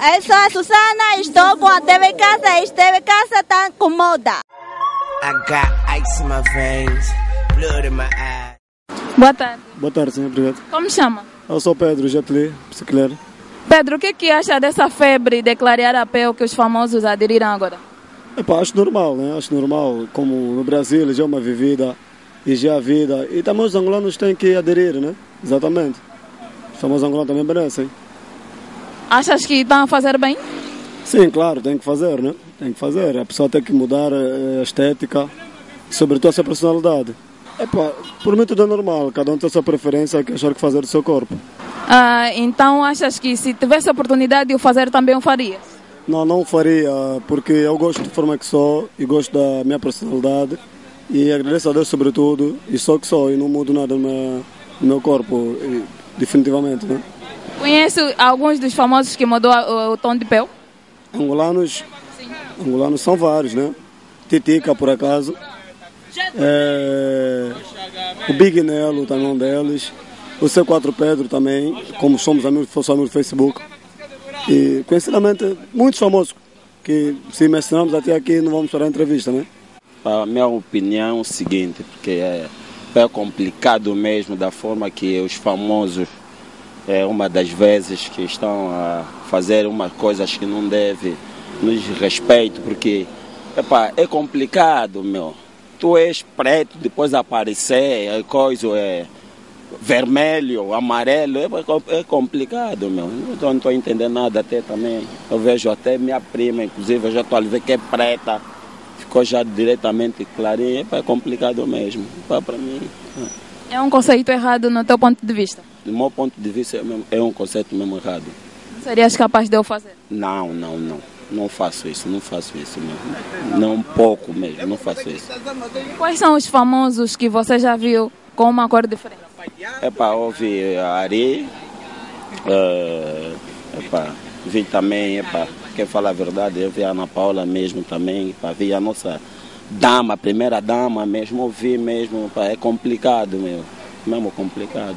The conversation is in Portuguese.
Eu sou a Susana, estou com a TV Casa. A TV Casa está com moda. I got ice in my veins, blood in my eyes. Boa tarde. Boa tarde, senhor. Obrigado. Como chama? Eu sou Pedro Jetli, psicler. Pedro, o que, que acha dessa febre de clarear a pele que os famosos aderiram agora? Epá, acho normal, né? Acho normal. Como no Brasil já é uma vivida e já a vida. E também os angolanos têm que aderir, né? Exatamente. Os famosos angolanos também merecem. Achas que estão a fazer bem? Sim, claro, tem que fazer, né? Tem que fazer. A pessoa tem que mudar eh, a estética, sobretudo a sua personalidade. Epá, por mim tudo é normal. Cada um tem a sua preferência, que achar que fazer do seu corpo. Ah, então achas que se tivesse a oportunidade de o fazer também o farias? Não, não faria, porque eu gosto de forma que sou e gosto da minha personalidade e agradeço a Deus sobretudo e sou que sou e não mudo nada no meu, no meu corpo, e, definitivamente. Né? Conheço alguns dos famosos que mudou o, o tom de pele? Angolanos, angolanos são vários, né? Titica, por acaso. É, o Big Nelo também é um deles. O C4 Pedro também, como somos amigos, somos amigos do Facebook. E conhecidamente muitos famosos que se mencionamos até aqui não vamos para a entrevista, né? A minha opinião é o seguinte, porque é, é complicado mesmo da forma que os famosos, é uma das vezes que estão a fazer umas coisas que não deve, nos respeito, porque epá, é complicado, meu. Tu és preto, depois aparecer, é coisa é vermelho, amarelo, é, é complicado, meu. Então não estou entendendo nada até também. Eu vejo até minha prima, inclusive, eu já atualizei que é preta, ficou já diretamente clarinha, é complicado mesmo. Para mim, É um conceito errado no teu ponto de vista? Do meu ponto de vista, é é um conceito mesmo errado. Não serias capaz de eu fazer? Não, não, não. Não faço isso, não faço isso mesmo. Não um pouco mesmo, não faço isso. Quais são os famosos que você já viu com uma cor diferente? Epá, houve a Ari, eh, epá, vi também, epá, quer falar a verdade, eu vi a Ana Paula mesmo também, epá, vi a nossa dama, primeira dama mesmo, eu vi mesmo, epá, é complicado, meu, mesmo complicado.